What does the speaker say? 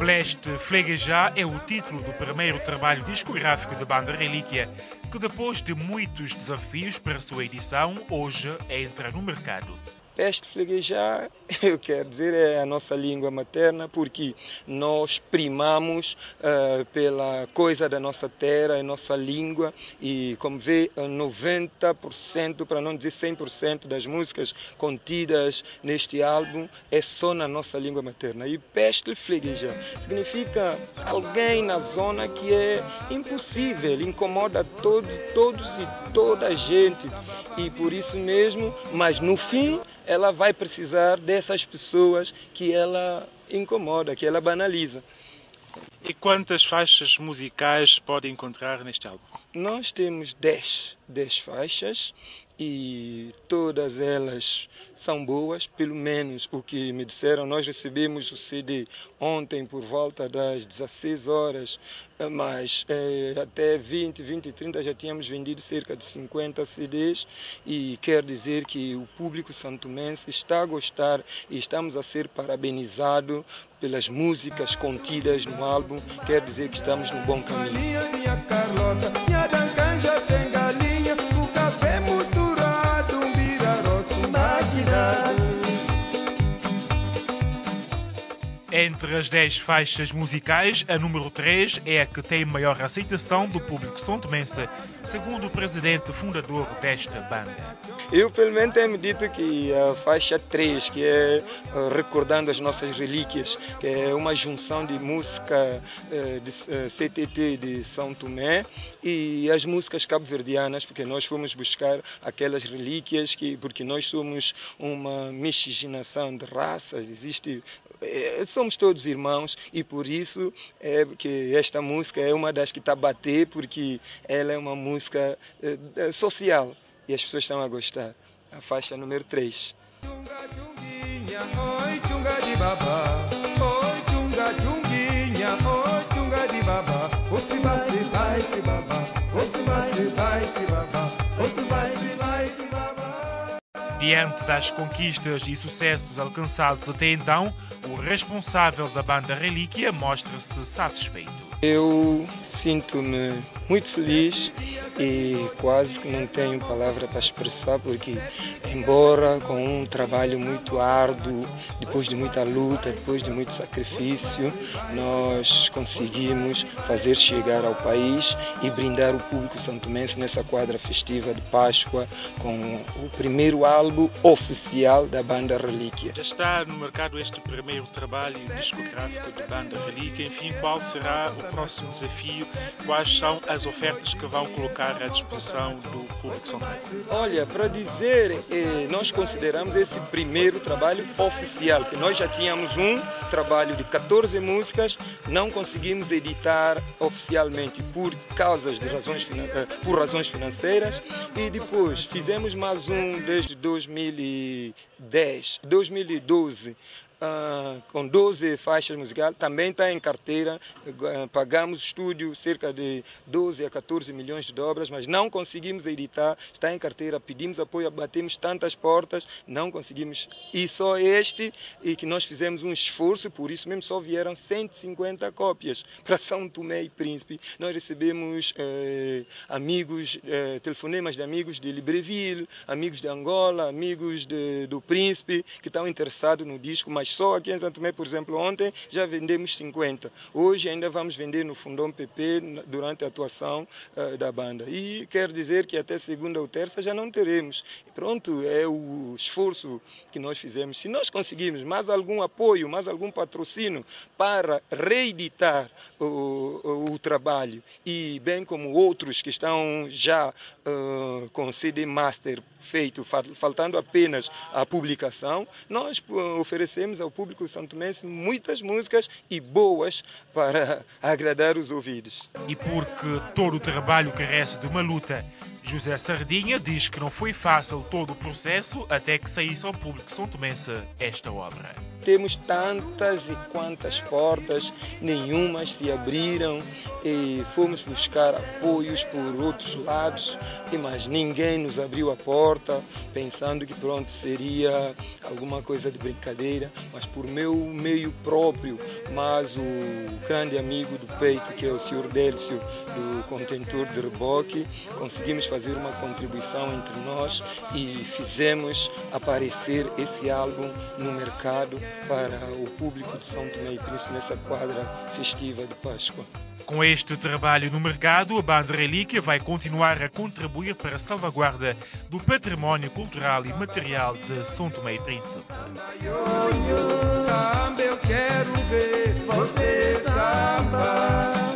Bleste Fleguejá é o título do primeiro trabalho discográfico da banda Relíquia, que depois de muitos desafios para sua edição, hoje entra no mercado. Peste fleguejar, eu quero dizer, é a nossa língua materna, porque nós primamos uh, pela coisa da nossa terra, a nossa língua, e como vê, 90%, para não dizer 100% das músicas contidas neste álbum é só na nossa língua materna. E peste fleguejar significa alguém na zona que é impossível, incomoda todo, todos e toda a gente, e por isso mesmo, mas no fim, ela vai precisar dessas pessoas que ela incomoda, que ela banaliza. E quantas faixas musicais pode encontrar neste álbum? Nós temos 10, 10 faixas e todas elas são boas, pelo menos o que me disseram. Nós recebemos o CD ontem por volta das 16 horas, mas eh, até 20, 20 e 30 já tínhamos vendido cerca de 50 CDs e quer dizer que o público santomense está a gostar e estamos a ser parabenizados pelas músicas contidas no álbum, quer dizer que estamos no bom caminho. Entre as 10 faixas musicais, a número 3 é a que tem maior aceitação do público sontomense, segundo o presidente fundador desta banda. Eu, pelo menos, tenho dito que a faixa 3, que é eh, Recordando as Nossas Relíquias, que é uma junção de música eh, de CTT eh, de São Tomé e as músicas cabo-verdianas, porque nós fomos buscar aquelas relíquias, que, porque nós somos uma miscigenação de raças, existe somos todos irmãos e por isso é que esta música é uma das que está a bater, porque ela é uma música é, social e as pessoas estão a gostar. A faixa número 3. Diante das conquistas e sucessos alcançados até então, o responsável da banda Relíquia mostra-se satisfeito. Eu sinto-me muito feliz e quase que não tenho palavra para expressar porque embora com um trabalho muito árduo, depois de muita luta, depois de muito sacrifício, nós conseguimos fazer chegar ao país e brindar o público santomense nessa quadra festiva de Páscoa com o primeiro álbum oficial da banda Relíquia. Já está no mercado este primeiro trabalho discográfico da banda Relíquia, enfim, qual será o próximo desafio? Quais são as ofertas que vão colocar à disposição do público São Tomé? Olha, para dizer, eh, nós consideramos esse primeiro trabalho oficial, que nós já tínhamos um trabalho de 14 músicas, não conseguimos editar oficialmente por causas de razões, eh, por razões financeiras e depois fizemos mais um desde 2010, 2012 uh, com 12 faixas musicais, também está em carteira. Uh, pagamos estúdio cerca de 12 a 14 milhões de dobras, mas não conseguimos editar, está em carteira. Pedimos apoio, batemos tantas portas, não conseguimos. E só este, e que nós fizemos um esforço, por isso mesmo só vieram 150 cópias para São Tomé e Príncipe. Nós recebemos eh, amigos, eh, telefonemas de amigos de Libreville, amigos de Angola, amigos de, do Príncipe, que estão interessados no disco, mas só aqui em Santo Tomé, por exemplo, ontem já vendemos 50. Hoje ainda vamos vender no Fundão PP durante a atuação uh, da banda. E quer dizer que até segunda ou terça já não teremos. Pronto, é o esforço que nós fizemos. Se nós conseguirmos mais algum apoio, mais algum patrocínio para reeditar o, o, o trabalho e bem como outros que estão já uh, com CD Master feito, faltando apenas a publicação, nós oferecemos ao público santomense muitas músicas e boas para agradar os ouvidos. E porque todo o trabalho carece de uma luta, José Sardinha diz que não foi fácil todo o processo até que saísse ao público santomense esta obra. Batemos tantas e quantas portas, nenhuma se abriram e fomos buscar apoios por outros lados, mas ninguém nos abriu a porta, pensando que pronto seria alguma coisa de brincadeira, mas por meu meio próprio, mas o grande amigo do peito, que é o senhor Délcio, do contentor de reboque, conseguimos fazer uma contribuição entre nós e fizemos aparecer esse álbum no mercado para o público de São Tomé e Príncipe nessa quadra festiva de Páscoa. Com este trabalho no mercado, a Banda Relíquia vai continuar a contribuir para a salvaguarda do património cultural e material de São Tomé e Príncipe. Samba, eu quero ver você samba.